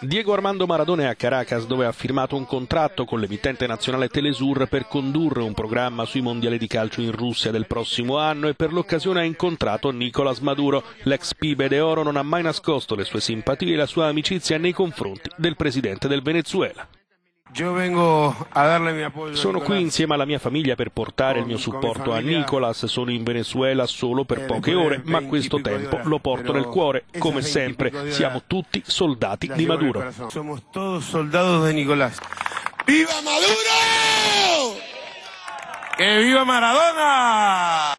Diego Armando Maradona è a Caracas dove ha firmato un contratto con l'emittente nazionale Telesur per condurre un programma sui mondiali di calcio in Russia del prossimo anno e per l'occasione ha incontrato Nicolas Maduro. L'ex Pibe de Oro non ha mai nascosto le sue simpatie e la sua amicizia nei confronti del presidente del Venezuela. Sono qui insieme alla mia famiglia per portare il mio supporto a Nicolas. Sono in Venezuela solo per poche ore, ma questo tempo lo porto nel cuore. Come sempre, siamo tutti soldati di Maduro. Siamo tutti soldati di Nicolás. ¡Viva Maduro! ¡Que viva Maradona!